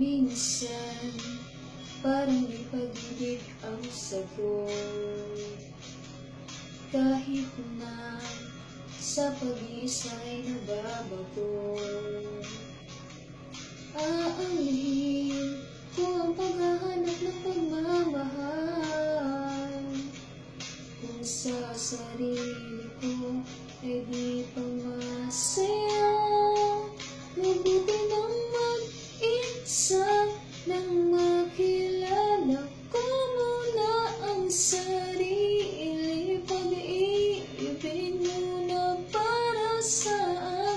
Minsan, parang di pag-ibig ang sagot. Kahit na sa pag-isa'y nababago Aalin ko ang paghahanap ng pagmamahal. Kung sa sarili ko ay di pa masaya Nang makilala ko muna ang sarili Pag-ibig muna para sa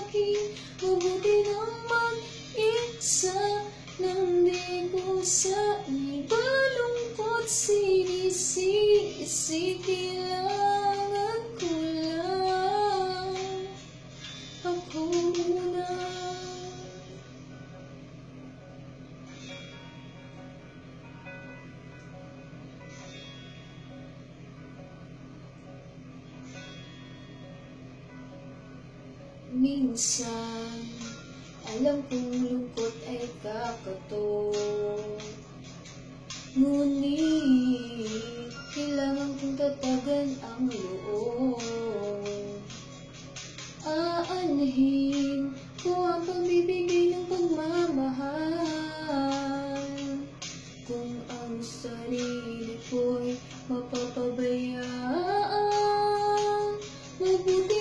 akin. Mabuti nang mag-isa Nang di ko sa iba lungkot sinisisi Minsan, alam kong lungkot ay kakato Ngunit, kailangan kong tatagan ang loob. Aanhin ko ang pagbibigay ng pagmamahal. Kung ang sarili ko'y mapapabayaan Mabuti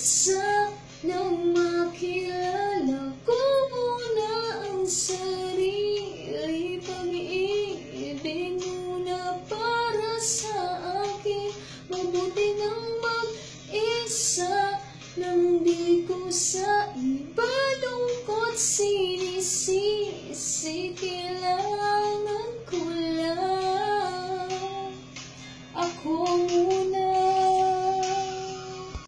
sa Sana makilala ko muna ang sarili. Pag-ibig muna para sa akin. Mabuti ng mag-isa Nang di ko sa iba lungkot sinisisi